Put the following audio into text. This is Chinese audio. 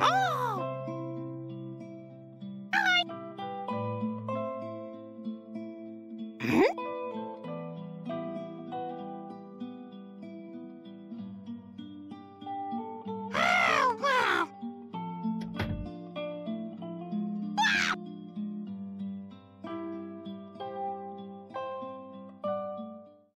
啊